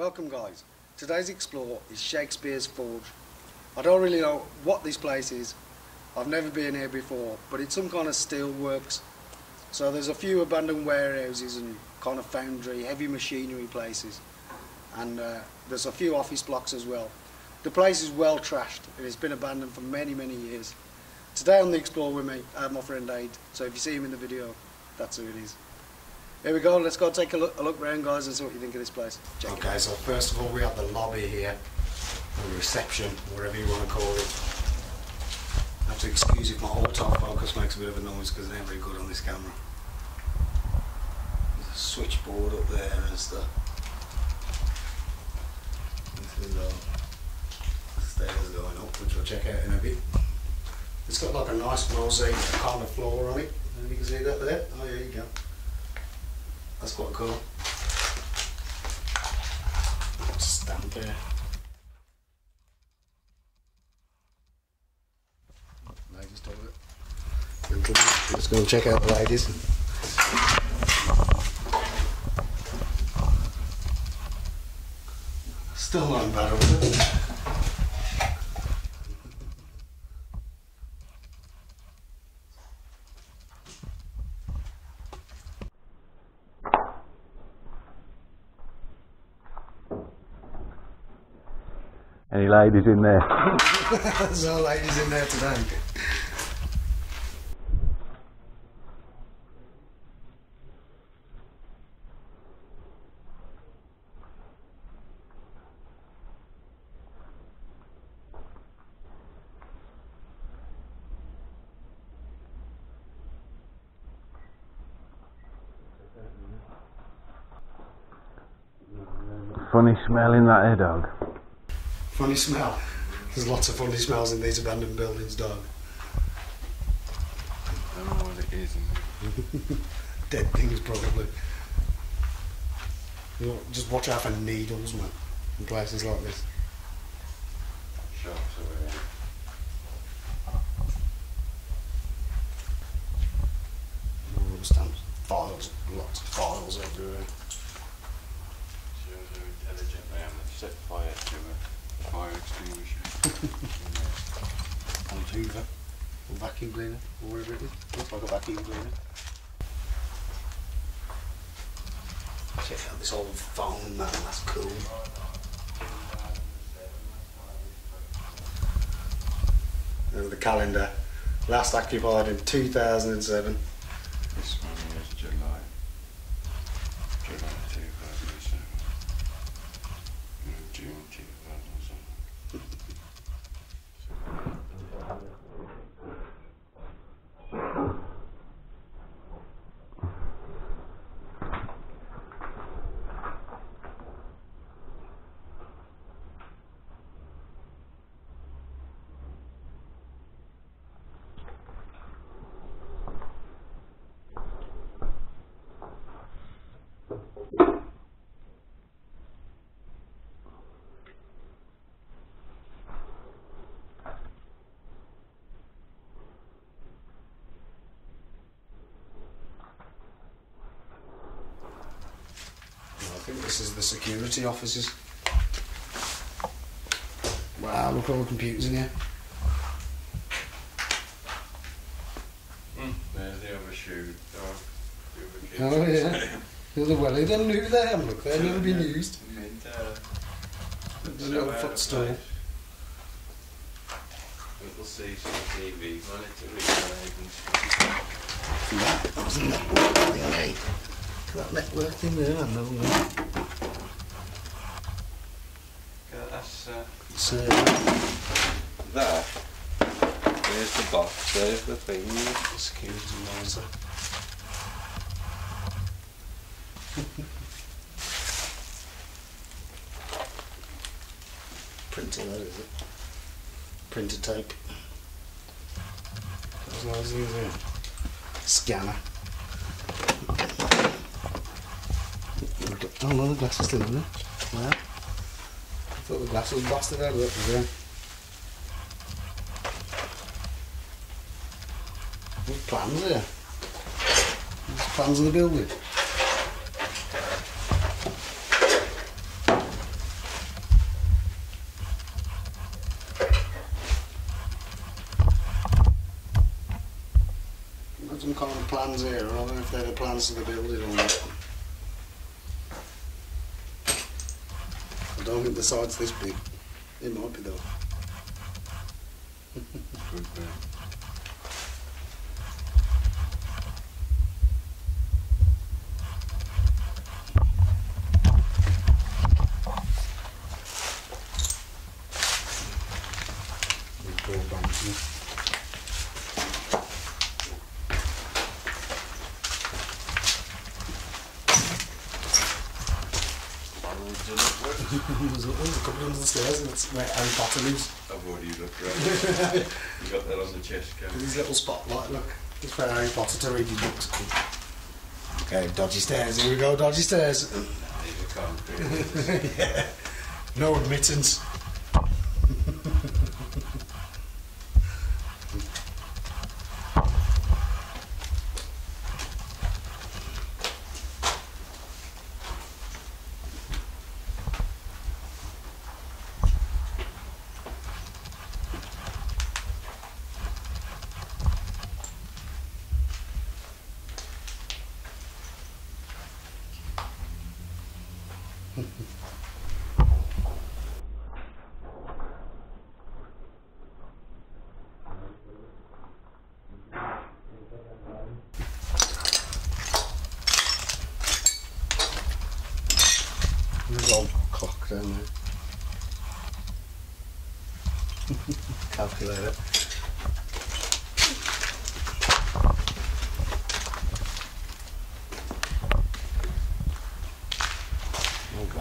Welcome guys. Today's explore is Shakespeare's Forge. I don't really know what this place is. I've never been here before, but it's some kind of steel works. So there's a few abandoned warehouses and kind of foundry, heavy machinery places. And uh, there's a few office blocks as well. The place is well trashed. and It has been abandoned for many, many years. Today on the Explore with me, I have my friend Ade. So if you see him in the video, that's who it is. Here we go, let's go take a look, a look around guys and see what you think of this place. Check Okay, so first of all we have the lobby here, or reception, whatever you want to call it. I have to excuse if my autofocus makes a bit of a noise because it ain't very good on this camera. There's a switchboard up there and stuff. This little stairs going up, which we'll check out in a bit. It's got like a nice mosaic kind of floor on it. You can see that there? Oh, yeah, you go. That's quite cool. Stamp there. Ladies toilet. Let's go and check out the ladies. Still not bad, Any ladies in there? There's no ladies in there today. Funny smell in that here, dog. Funny smell. There's lots of funny smells in these abandoned buildings, dog. I don't know what it is. Dead things, probably. You know, just watch out for needles, man, in places like this. Shops away. Rubber stamps, files, lots of files everywhere. Shows how intelligent I am. I've set fire to a fire extinguisher. Old Hoover, or vacuum cleaner, or whatever it is. Looks like a vacuum cleaner. Check out this old phone, man, that's cool. There's the calendar. Last occupied in 2007. this one July. July 2007. And June 2007. I think this is the security offices. Wow, look at all the computers in here. There's the other shoe dog. The other Oh, yeah. There's a welly done new there, look, they've never been used. Mid, uh, The so little out of footstool. place. Little CCTV monitor inside and stuff. That wasn't that network thing there, I know. man. Yeah, that's uh, uh, that. There's the box. There's the thing. security monitor. Printer, that is it. Printer tape. Loads of things. Scanner. Oh no, the glass is still in there. Wow. I thought the glass was busted out but there. There's plans here. There's plans of the building. Imagine calling plans here, I don't know if they're the plans of the building or not. Think the side's this big. It might be though. Good uh, there. Big broad banking. Barrels in it, what? there's, a, there's a couple under the stairs and it's where Harry Potter. I've already looked around. you got that on the chest cam. His little spotlight, look. It's for Harry Potter to read his books. Okay, dodgy stairs. Here we go, dodgy stairs. These are concrete. yeah. No admittance. There's old clock down there. Eh? Calculator. Oh.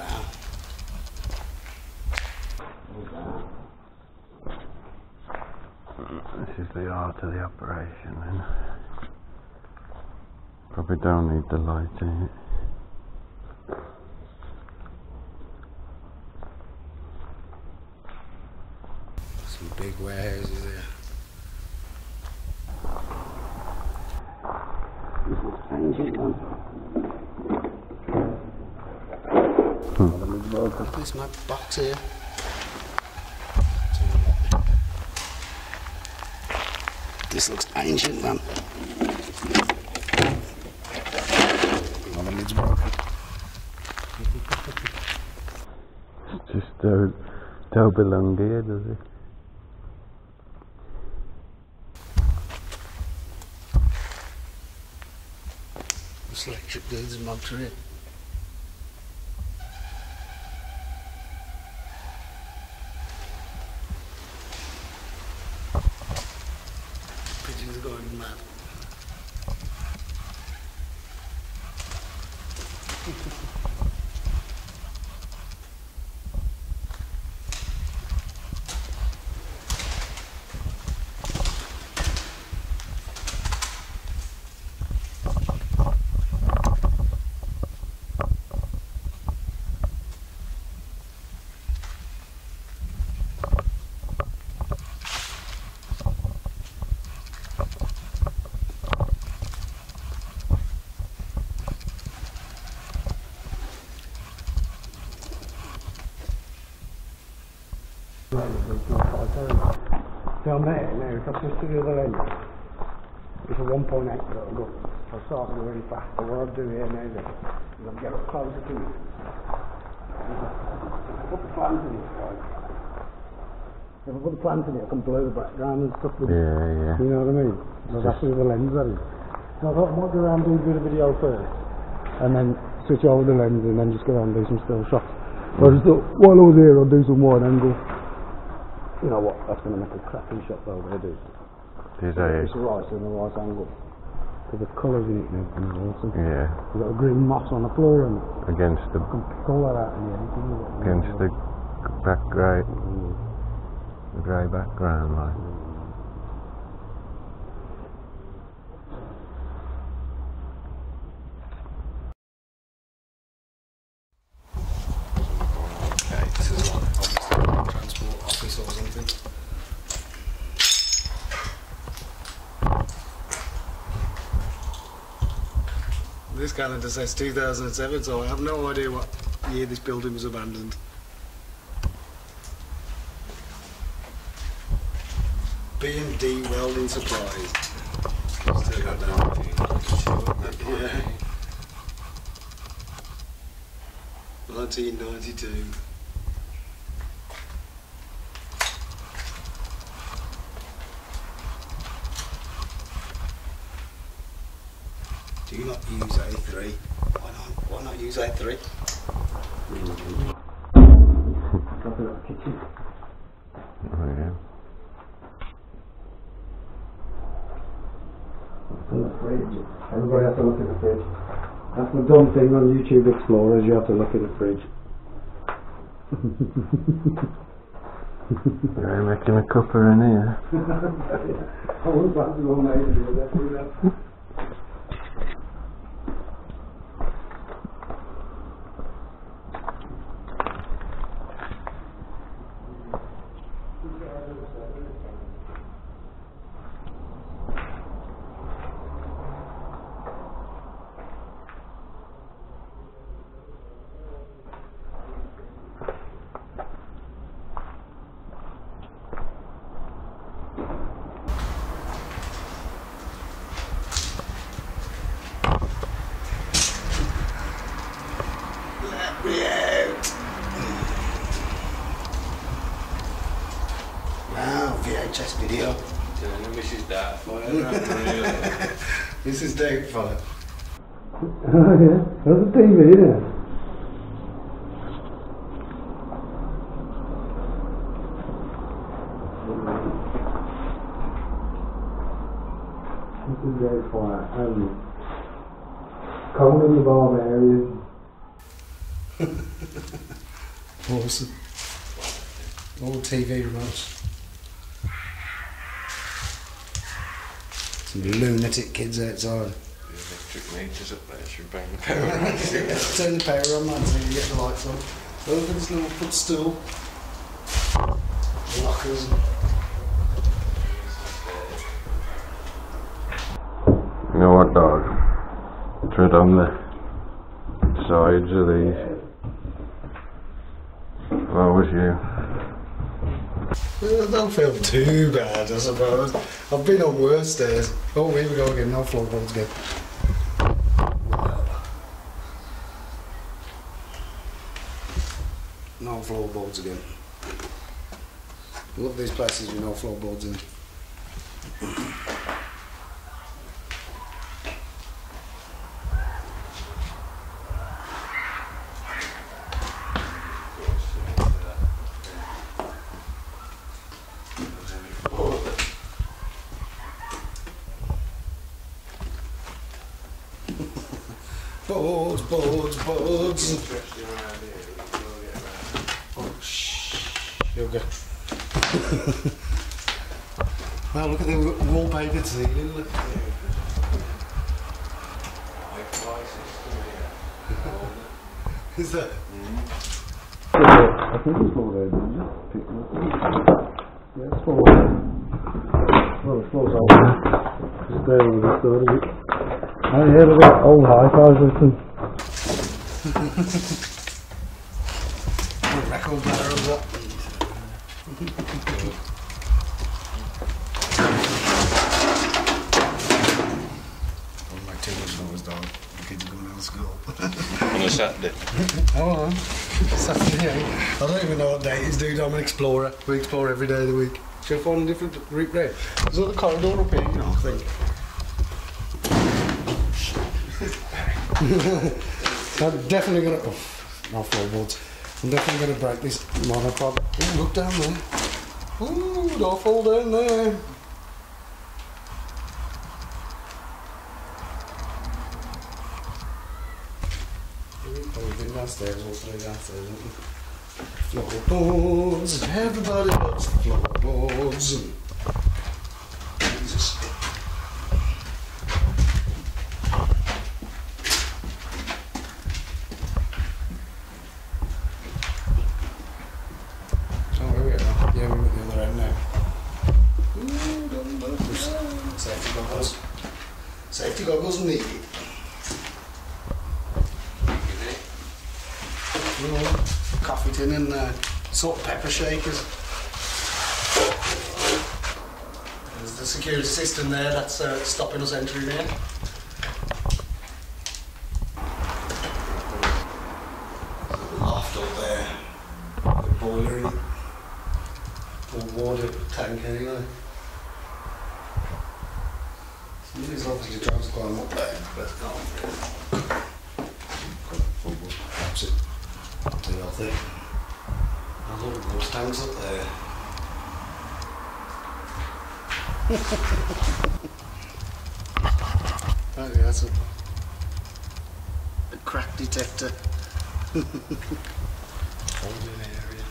Oh. This is the art of the operation then. Probably don't need the light in it. Some big warehouses there. This my box here. This looks ancient, man. The lid's broken. Just don't, don't belong here, does it? This electric dude's motor it. Down there, now, if I switch to the other end, it's a 1.8 that'll go. So I start going really fast. So what I'll do here now then, is I'll get up closer to it. Put the plant in it? If I put the plant in it, I can blur the background and stuff with it. Yeah, yeah. You know what I mean? So that's with the lens, that is. So I thought I might go around and do a video first, and then switch over the lens, and then just go around and do some still shots. But I just thought, while I was here, I'll do some wide angle. You know what? That's going to make a cracking shot though, they do. Is that It's it? right in the right angle. Because the colours in it are awesome. Yeah. You've got a green moss on the floor and Against the you can pull that out in the anything. against the back grey Mm. the grey background like. Okay, this is like obviously a transport office or something. This calendar says 2007, so I have no idea what year this building was abandoned. B and D Welding Supplies. Still got. Yeah. 1992. Do you not use A3? Why not? Why not use A3? Drop it the. Oh, yeah. And the fridge. Everybody has to look at the fridge. That's the dumb thing on YouTube Explorers, you have to look at the fridge. You're making a cuppa in here. I wouldn't fancy one mate to do that, do that. Let me out. Wow, VHS video. Doing the Mrs. Doubtfire. This is Doubtfire. Oh yeah, there's a TV there. This is great fire. Um, Conan the Barbarian. Awesome. All TV remotes. Some lunatic kids outside. The electric meters up there should bang the power on. Turn the power on, man, so you get the lights on. Look at this little footstool. Lockers. You know what, dog? Tread on the sides of these. If I was you. Don't feel too bad, I suppose. I've been on worse days. Oh, here we go again. No floorboards again. No floorboards again. Love these places with no floorboards in. Boards, boards, boards. Interesting around here. We'll get around. Oh, shh. You'll go. wow, look at the Look. Is that? I think it's floor there, didn't you? Yeah, it's floor there. Well, the floor's open. It's there on the side of it. Oh look at that old hi-fi system. The record player of that. Don't make too much noise, dog. The kids are going out of school. On a Saturday. Oh, on. Saturday. Eh? I don't even know what day it is, dude. I'm an explorer. We explore every day of the week. Should I find a different route round? There's another corridor up here, you know, I think. I'm definitely gonna. Oh, no floorboards. I'm definitely gonna break this monopod. Ooh, look down there. Ooh, don't fall down there. Oh, we've been downstairs, all three downstairs, haven't we? Floorboards, everybody loves floorboards. Jesus. Oh, here we are. Yeah, we're at the other end now. Ooh, dum bumpers. Safety goggles. Safety goggles needed. Coffee tin and uh, salt pepper shakers. There's the security system there that's uh, stopping us entering here. Loft up there. The boiler in it. Or water tank anyway. These obviously trying to climb up there, but no. That's it. Do that thing. There's all those tanks up there. Oh, yeah, that's a, a crack detector. Holding area.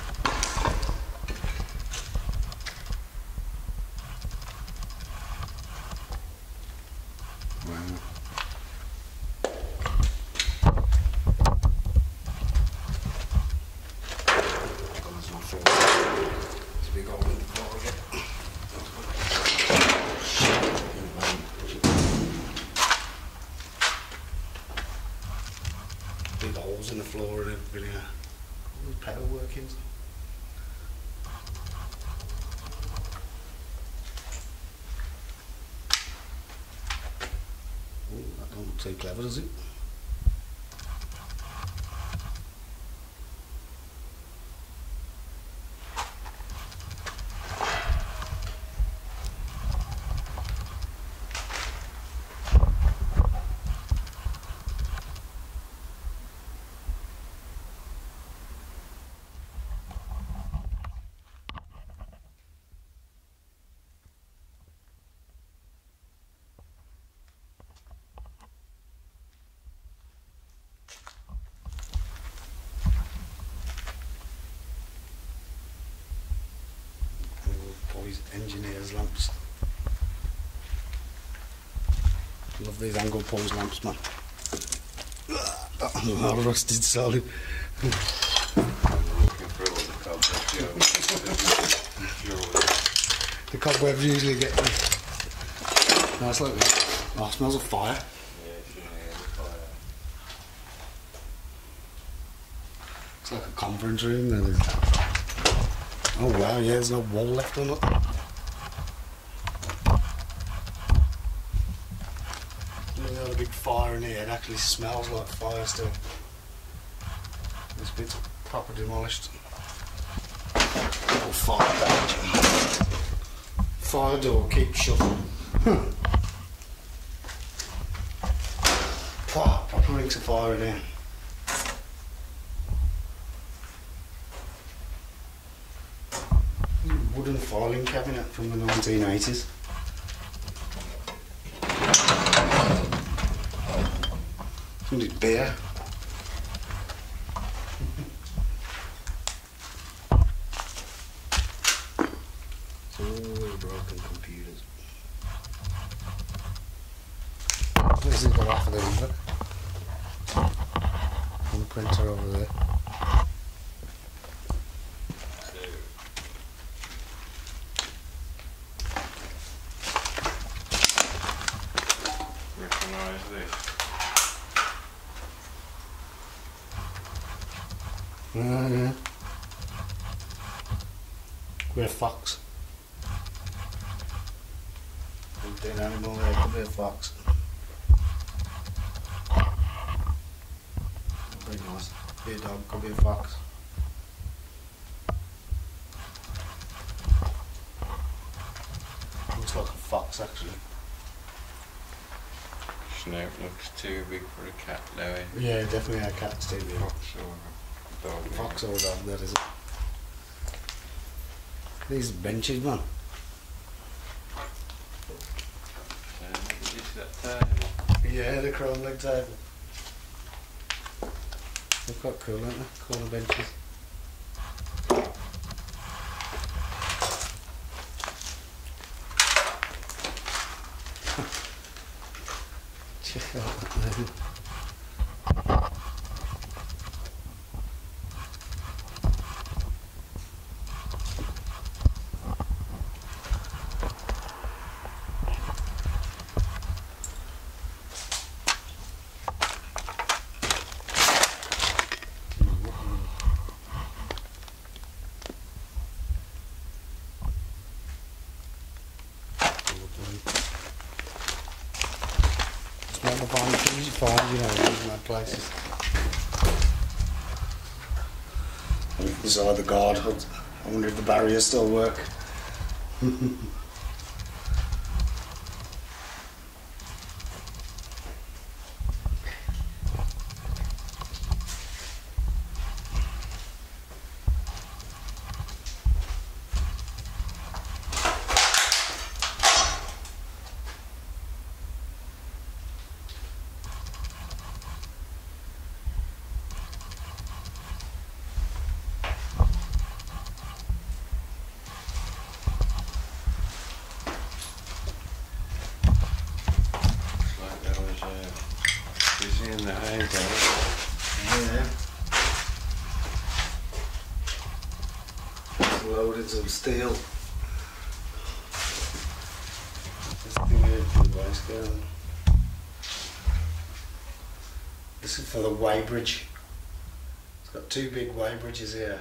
Wow. There's no floor. There's a big hole in the floor again. Big holes in the floor and everything. uh, All these power workings. Ooh, that don't look too clever, does it? All these engineers' lamps. Love these Anglepoise lamps, man. All rusted solid. The cobwebs, usually get me. Nice that. Oh, smells of fire. It's like a conference room. Oh wow, yeah, there's no wall left on it. At a big fire in here. It actually smells like fire still. This bit's proper demolished. Oh, fire danger. Fire door, keep shut. Wow, hmm. proper rings of fire in here. Wooden filing cabinet from the 1980s. Somebody's beer. It's all broken computers. This is the half of the river. And the printer over there. So, recognise this. Yeah, yeah. We're fox. Big dead animal there, could be a fox. Very nice. Be a dog, could be a fox. Looks like a fox actually. Snout looks too big for a cat, Louis. Yeah, definitely a cat too big. Fox or a dog. maybe. Fox a dog, that is it. These benches, man. Yeah, the chrome leg table. They're quite cool, aren't they? Corner benches. Check out that you know, these the guard, I wonder if the barriers still work. It's like there was uh, busy in the there. Yeah. Loaded some steel. This thing here is the waste gun. This is for the weighbridge. It's got two big weighbridges here.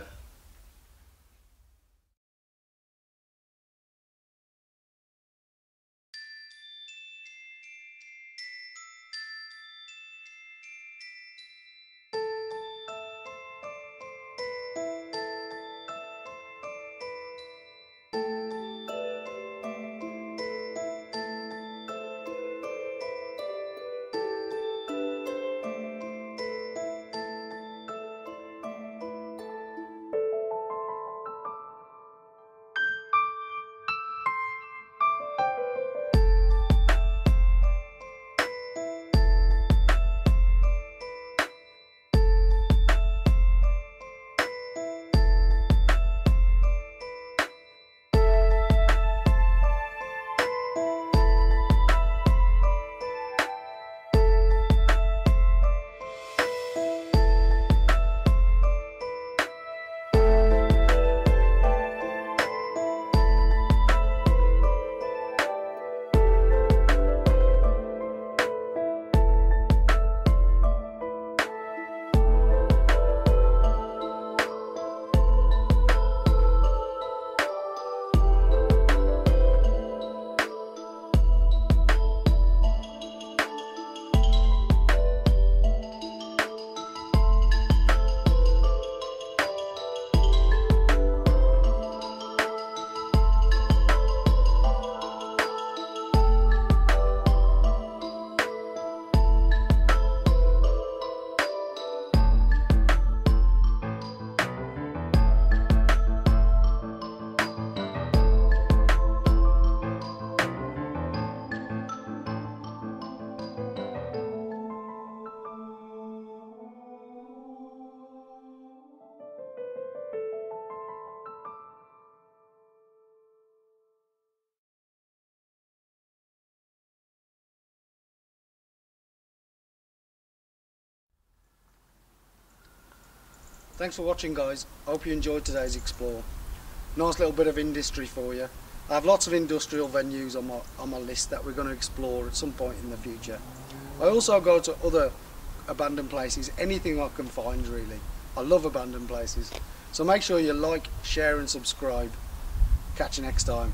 Thanks for watching guys. Hope you enjoyed today's explore. Nice little bit of industry for you. I have lots of industrial venues on my, on my list that we're going to explore at some point in the future. I also go to other abandoned places, anything I can find really. I love abandoned places. So make sure you like, share and subscribe. Catch you next time.